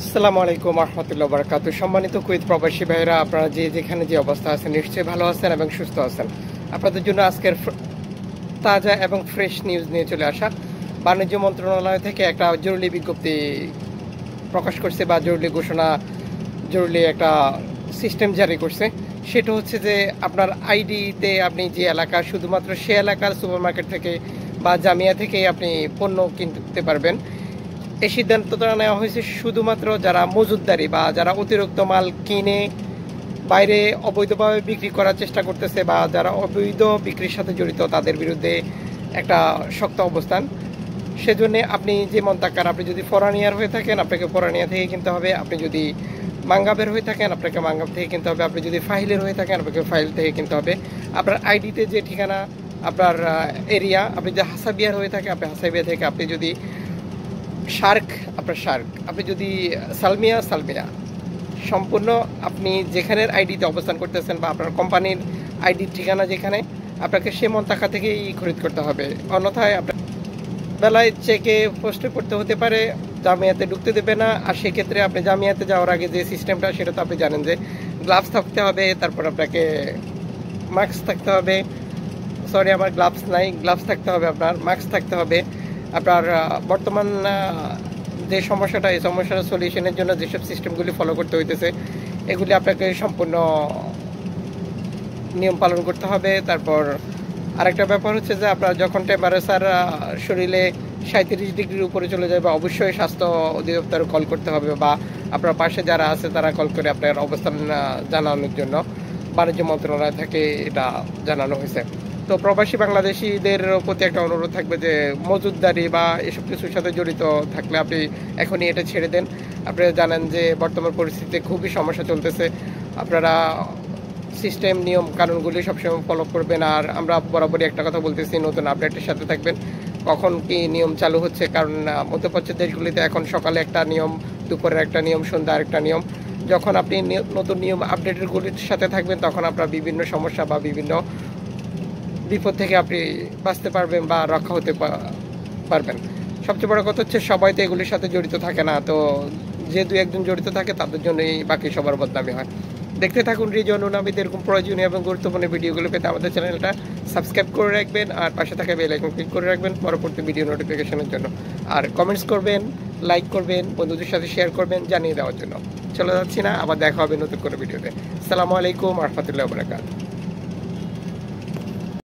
আসসালামু আলাইকুম রহমতুল্লাহ বারকাত। সম্মানিত কুয়েত প্রবাসী ভাইরা আপনারা যে যেখানে যে অবস্থা আছেন, নিশ্চয়ই ভালো আছেন এবং সুস্থ আছেন। আপনাদের জন্য আজকের তাজা এবং ফ্রেশ নিউজ নিয়ে চলে আসা। বাণিজ্য মন্ত্রণালয় থেকে একটা জরুরি বিজ্ঞপ্তি প্রকাশ করছে বা জরুরি ঘোষণা, জরুরি একটা সিস্টেম জারি করছে। সেটা হচ্ছে যে আপনার আইডিতে আপনি যে এলাকা, শুধুমাত্র সে এলাকার সুপারমার্কেট থেকে বা জামিয়া থেকে আপনি পণ্য কিনতে পারবেন। এই সিদ্ধান্তটা নেওয়া হয়েছে শুধুমাত্র যারা মজুদদারি বা যারা অতিরিক্ত মাল কিনে বাইরে অবৈধভাবে বিক্রি করার চেষ্টা করতেছে বা যারা অবৈধ বিক্রির সাথে জড়িত, তাদের বিরুদ্ধে একটা শক্ত অবস্থান। সেজন্য আপনি যে মন্তাকার, আপনি যদি ফরানিয়ার হয়ে থাকেন, আপনাকে ফরানিয়া থেকে কিনতে হবে। আপনি যদি মাঙ্গাবের হয়ে থাকেন, আপনাকে মাঙ্গাব থেকে কিনতে হবে। আপনি যদি ফাইলের হয়ে থাকেন, আপনাকে ফাইল থেকে কিনতে হবে। আপনার আইডিতে যে ঠিকানা, আপনার এরিয়া, আপনি যে হাসাবিয়ার হয়ে থাকে আপনি হাসাবিয়া থেকে আপনি যদি শার্ক, আপনার শার্ক। আপনি যদি, সালমিয়া সালমিয়া। সম্পূর্ণ আপনি যেখানের আইডিতে অবস্থান করতেছেন বা আপনার কোম্পানির আইডির ঠিকানা যেখানে, আপনাকে সে মন্তাকা থেকেই খরিদ করতে হবে। অন্যথায় আপনার বেলায় চেকে পোস্টে করতে হতে পারে, জামিয়াতে ঢুকতে দেবে না। আর সেক্ষেত্রে আপনি জামিয়াতে যাওয়ার আগে যে সিস্টেমটা, সেটা তো আপনি জানেন যে গ্লাভস থাকতে হবে, তারপর আপনাকে মাস্ক থাকতে হবে। সরি আমার গ্লাভস নাই গ্লাভস থাকতে হবে আপনার মাস্ক থাকতে হবে। আপনার বর্তমান যে সমস্যাটা, এই সমস্যার সলিউশনের জন্য যেসব সিস্টেমগুলি ফলো করতে হইতেছে, এগুলি আপনাকে সম্পূর্ণ নিয়ম পালন করতে হবে। তারপর আরেকটা ব্যাপার হচ্ছে যে আপনার যখন টেম্পারেচার শরীরে সাঁত্রিশ ডিগ্রির উপরে চলে যায়, বা অবশ্যই স্বাস্থ্য অধিদপ্তরে কল করতে হবে, বা আপনার পাশে যারা আছে তারা কল করে আপনার অবস্থান জানানোর জন্য বাণিজ্য মন্ত্রণালয় থেকে এটা জানানো হয়েছে। তো প্রবাসী বাংলাদেশিদের প্রতি একটা অনুরোধ থাকবে যে মজুদদারি বা এসব কিছুর সাথে জড়িত থাকলে আপনি এখনই এটা ছেড়ে দেন। আপনারা জানেন যে বর্তমান পরিস্থিতিতে খুবই সমস্যা চলতেছে। আপনারা সিস্টেম নিয়ম কানুনগুলি সবসময় ফলো করবেন। আর আমরা বরাবরই একটা কথা বলতেছি নতুন আপডেটের সাথে থাকবেন। কখন কি নিয়ম চালু হচ্ছে? কারণ আহ, মধ্যপ্রাচ্য দেশগুলিতে এখন সকালে একটা নিয়ম দুপুরের একটা নিয়ম সন্ধ্যা আরেকটা নিয়ম। যখন আপনি নতুন নিয়ম আপডেটের গুলির সাথে থাকবেন তখন আপনার বিভিন্ন সমস্যা বা বিভিন্ন বিপদ থেকে আপনি বাঁচতে পারবেন বা রক্ষা হতে পারবেন। সবচেয়ে বড় কথা হচ্ছে সবাই তো এগুলির সাথে জড়িত থাকে না, তো যে দু একজন জড়িত থাকে তাদের জন্যই বাকি সবার বদনামি হয়। দেখতে থাকুন রিজন উনাবিদ এরকম প্রয়োজনীয় এবং গুরুত্বপূর্ণ ভিডিওগুলো পেতে আমাদের চ্যানেলটা সাবস্ক্রাইব করে রাখবেন আর পাশে থাকা বেল আইকন ক্লিক করে রাখবেন পরবর্তী ভিডিও নোটিফিকেশনের জন্য। আর কমেন্টস করবেন লাইক করবেন, বন্ধুদের সাথে শেয়ার করবেন, জানিয়ে দেওয়ার জন্য। চলে যাচ্ছি না, আবার দেখা হবে নতুন কোনো ভিডিওতে। আসসালামু আলাইকুম রহমতুল্লাহ বরাকাত